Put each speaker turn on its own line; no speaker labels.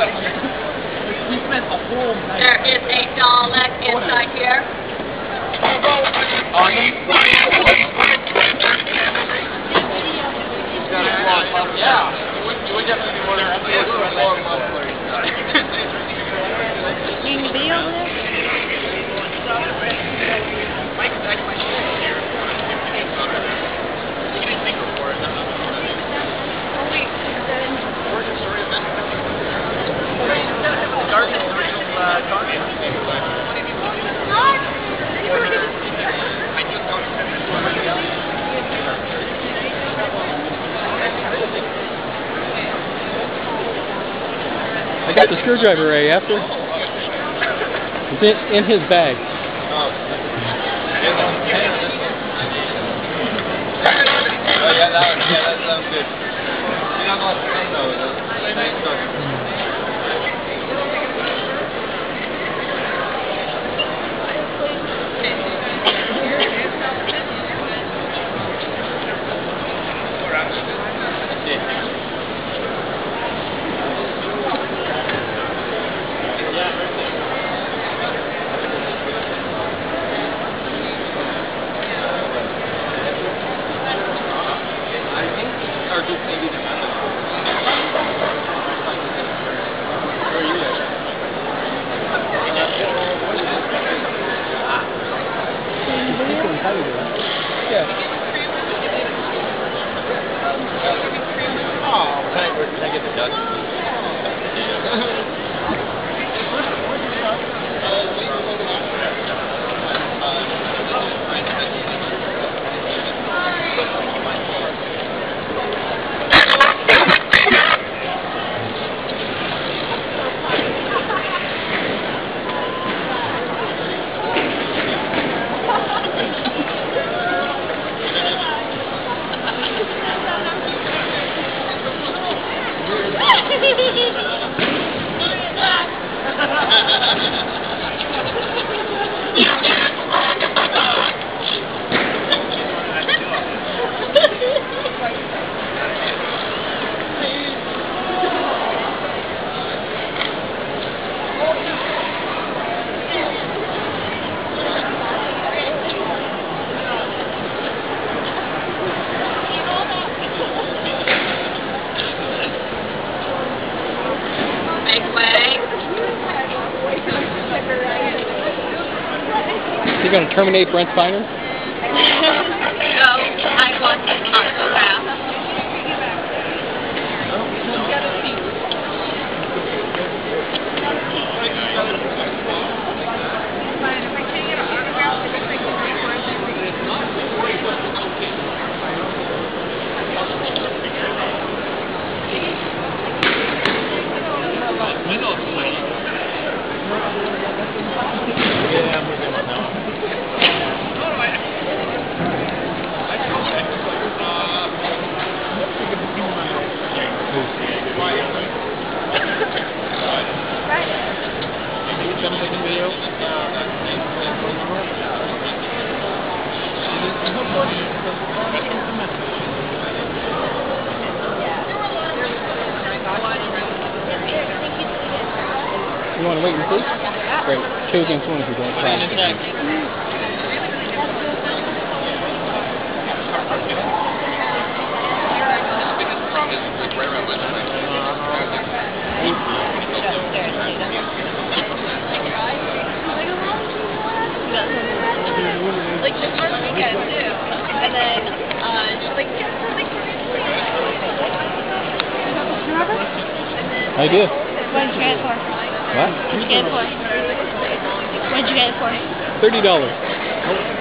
There is a Dalek inside here. Got the screwdriver, Ray, after? It's in, in his bag.
Oh. Oh, yeah, that, yeah, that sounds You
gonna terminate Brent Spiner? You wanna wait and see? Great. Two against one if you're going to
Like the first weekend too. And then uh she's like, yeah, something
I do.
What did you get it for?
What?
What did you get it for? What did you get it for?
Thirty dollars.